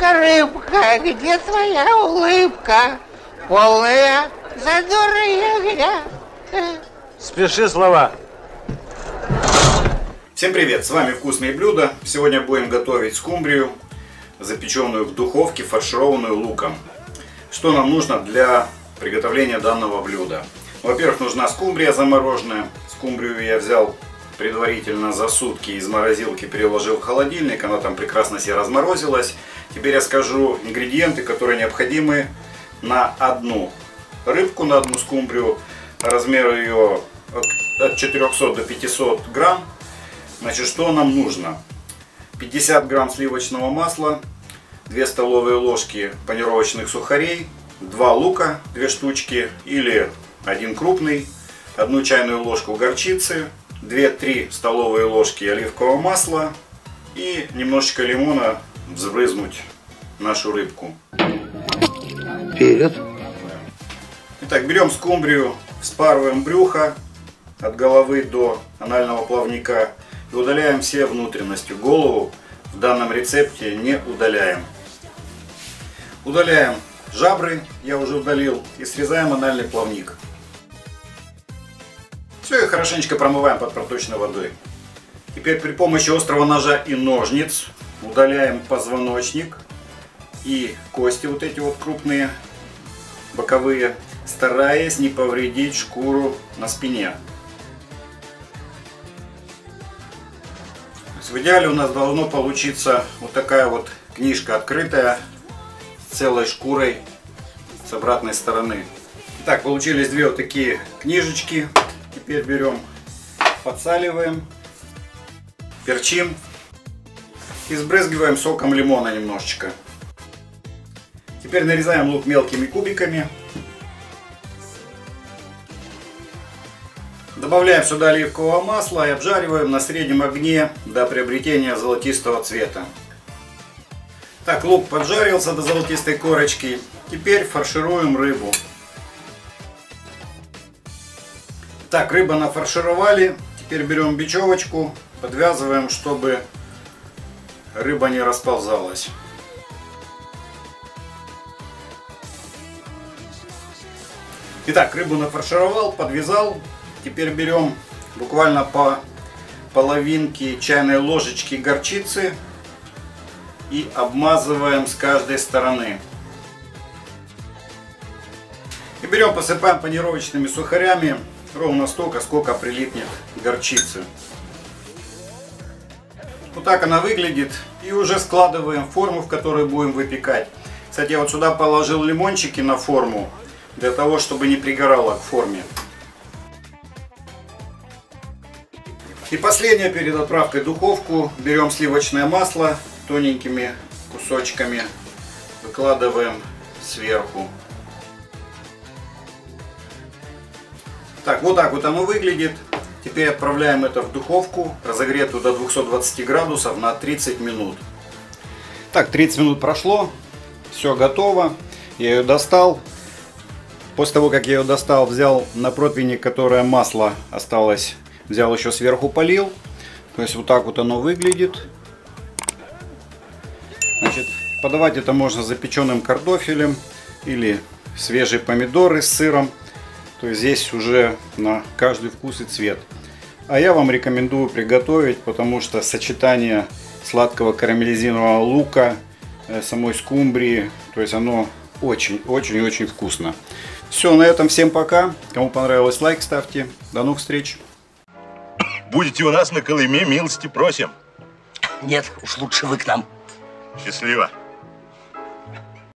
Рыбка, рыбка, где твоя улыбка? Полная задорная грязь. Спеши слова. Всем привет, с вами Вкусные блюда. Сегодня будем готовить скумбрию, запеченную в духовке, фаршированную луком. Что нам нужно для приготовления данного блюда? Во-первых, нужна скумбрия замороженная. Скумбрию я взял предварительно за сутки из морозилки переложил в холодильник, она там прекрасно себе разморозилась. Теперь я скажу ингредиенты, которые необходимы на одну рыбку, на одну скумбрию. Размер ее от 400 до 500 грамм. Значит, что нам нужно? 50 грамм сливочного масла, 2 столовые ложки панировочных сухарей, 2 лука, 2 штучки или один крупный, одну чайную ложку горчицы, 2-3 столовые ложки оливкового масла и немножечко лимона взбрызнуть нашу рыбку. Вперед. Итак, берем скумбрию, вспарываем брюхо от головы до анального плавника и удаляем все внутренности. Голову в данном рецепте не удаляем. Удаляем жабры, я уже удалил, и срезаем анальный плавник. Все и хорошенечко промываем под проточной водой. Теперь при помощи острого ножа и ножниц удаляем позвоночник и кости вот эти вот крупные, боковые, стараясь не повредить шкуру на спине. В идеале у нас должно получиться вот такая вот книжка открытая с целой шкурой с обратной стороны. Итак, получились две вот такие книжечки. Теперь берем, подсаливаем, перчим и сбрызгиваем соком лимона немножечко. Теперь нарезаем лук мелкими кубиками. Добавляем сюда оливковое масло и обжариваем на среднем огне до приобретения золотистого цвета. Так, лук поджарился до золотистой корочки. Теперь фаршируем рыбу. Так, рыба нафаршировали. Теперь берем бечевочку, подвязываем, чтобы рыба не расползалась. Итак, рыбу нафаршировал, подвязал. Теперь берем буквально по половинке чайной ложечки горчицы и обмазываем с каждой стороны. И берем, посыпаем панировочными сухарями ровно столько, сколько прилипнет горчицы. Вот так она выглядит. И уже складываем форму, в которой будем выпекать. Кстати, я вот сюда положил лимончики на форму, для того, чтобы не пригорало к форме. И последнее перед отправкой в духовку берем сливочное масло тоненькими кусочками, выкладываем сверху. Так, вот так вот оно выглядит. Теперь отправляем это в духовку, разогретую до 220 градусов на 30 минут. Так, 30 минут прошло, все готово. Я ее достал. После того, как я ее достал, взял на противник, которое масло осталось Взял еще сверху полил. То есть вот так вот оно выглядит. Значит, подавать это можно запеченным картофелем или свежие помидоры с сыром. То есть здесь уже на каждый вкус и цвет. А я вам рекомендую приготовить, потому что сочетание сладкого карамелизированного лука, э, самой скумбрии, то есть оно очень-очень-очень вкусно. Все, на этом всем пока. Кому понравилось, лайк ставьте. До новых встреч. Будете у нас на Колыме, милости просим. Нет, уж лучше вы к нам. Счастливо.